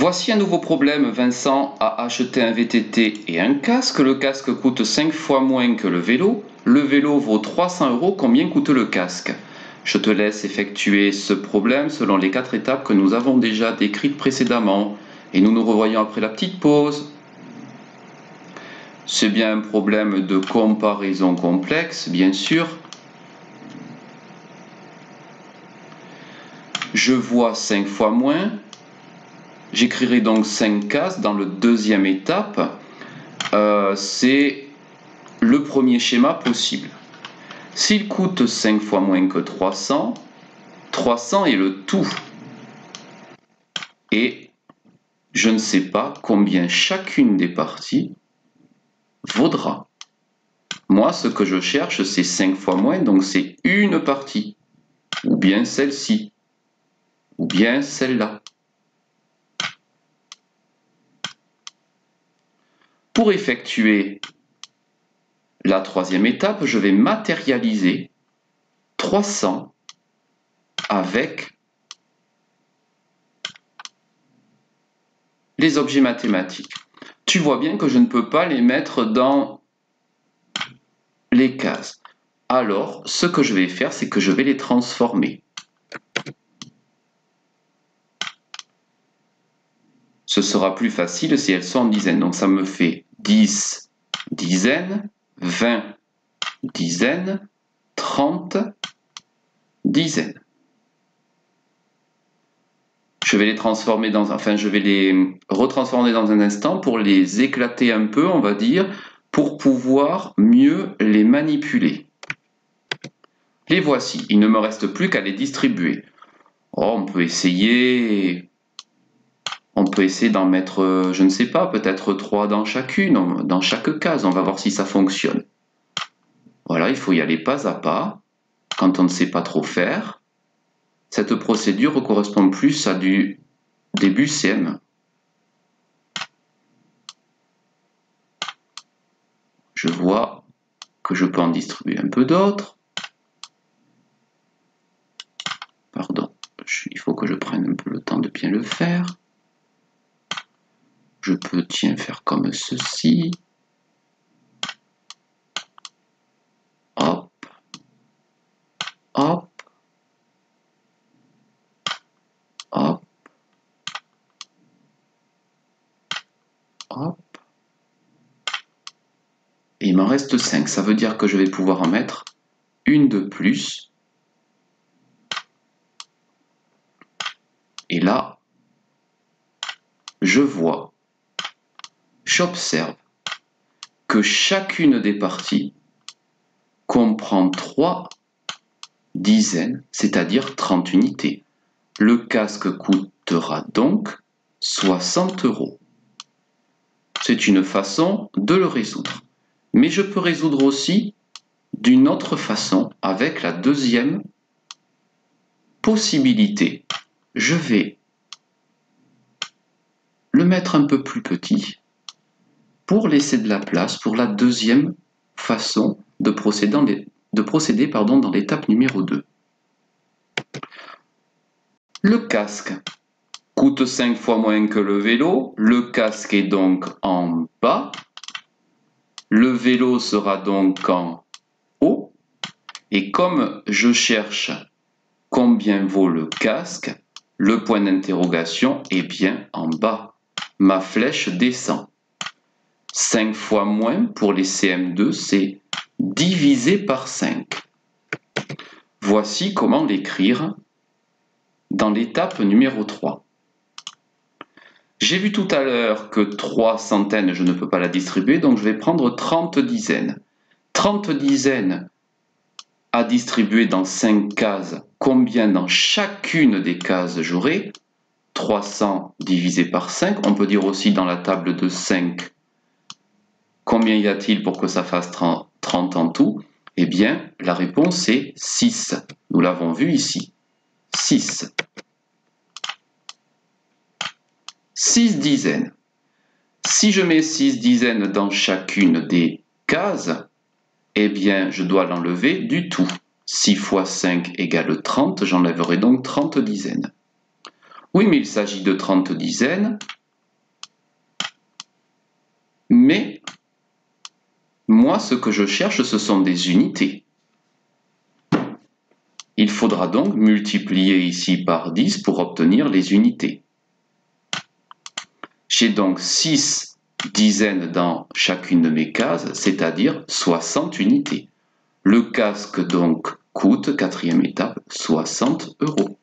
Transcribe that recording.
Voici un nouveau problème. Vincent a acheté un VTT et un casque. Le casque coûte 5 fois moins que le vélo. Le vélo vaut 300 euros. Combien coûte le casque? Je te laisse effectuer ce problème selon les quatre étapes que nous avons déjà décrites précédemment. Et nous nous revoyons après la petite pause. C'est bien un problème de comparaison complexe, bien sûr. Je vois 5 fois moins, J'écrirai donc 5 cases dans le deuxième étape. Euh, c'est le premier schéma possible. S'il coûte 5 fois moins que 300, 300 est le tout. Et je ne sais pas combien chacune des parties vaudra. Moi, ce que je cherche, c'est 5 fois moins, donc c'est une partie. Ou bien celle-ci. Ou bien celle-là. Pour effectuer la troisième étape, je vais matérialiser 300 avec les objets mathématiques. Tu vois bien que je ne peux pas les mettre dans les cases. Alors, ce que je vais faire, c'est que je vais les transformer. Ce sera plus facile si elles sont en dizaines. Donc ça me fait 10 dizaines, 20 dizaines, 30 dizaines. Je vais les transformer dans, enfin je vais les retransformer dans un instant pour les éclater un peu, on va dire, pour pouvoir mieux les manipuler. Les voici, il ne me reste plus qu'à les distribuer. Oh, on peut essayer on peut essayer d'en mettre, euh, je ne sais pas, peut-être trois dans chacune, dans chaque case. On va voir si ça fonctionne. Voilà, il faut y aller pas à pas, quand on ne sait pas trop faire. Cette procédure correspond plus à du début CM. Je vois que je peux en distribuer un peu d'autres. Pardon, il faut que je prenne un peu le temps de bien le faire je peux tiens faire comme ceci. Hop. Hop. Hop. Hop. Et il m'en reste 5. Ça veut dire que je vais pouvoir en mettre une de plus. Et là, je vois j'observe que chacune des parties comprend trois dizaines, c'est-à-dire 30 unités. Le casque coûtera donc 60 euros. C'est une façon de le résoudre. Mais je peux résoudre aussi d'une autre façon avec la deuxième possibilité. Je vais le mettre un peu plus petit pour laisser de la place pour la deuxième façon de procéder, dans l'étape numéro 2. Le casque coûte 5 fois moins que le vélo. Le casque est donc en bas. Le vélo sera donc en haut. Et comme je cherche combien vaut le casque, le point d'interrogation est bien en bas. Ma flèche descend. 5 fois moins pour les CM2, c'est divisé par 5. Voici comment l'écrire dans l'étape numéro 3. J'ai vu tout à l'heure que 3 centaines, je ne peux pas la distribuer, donc je vais prendre 30 dizaines. 30 dizaines à distribuer dans 5 cases, combien dans chacune des cases j'aurai? 300 divisé par 5, on peut dire aussi dans la table de 5 Combien y a-t-il pour que ça fasse 30 en tout? Eh bien, la réponse est 6. Nous l'avons vu ici. 6. 6 dizaines. Si je mets 6 dizaines dans chacune des cases, eh bien, je dois l'enlever du tout. 6 fois 5 égale 30, j'enlèverai donc 30 dizaines. Oui, mais il s'agit de 30 dizaines. Mais moi, ce que je cherche, ce sont des unités. Il faudra donc multiplier ici par 10 pour obtenir les unités. J'ai donc 6 dizaines dans chacune de mes cases, c'est-à-dire 60 unités. Le casque donc coûte, quatrième étape, 60 euros.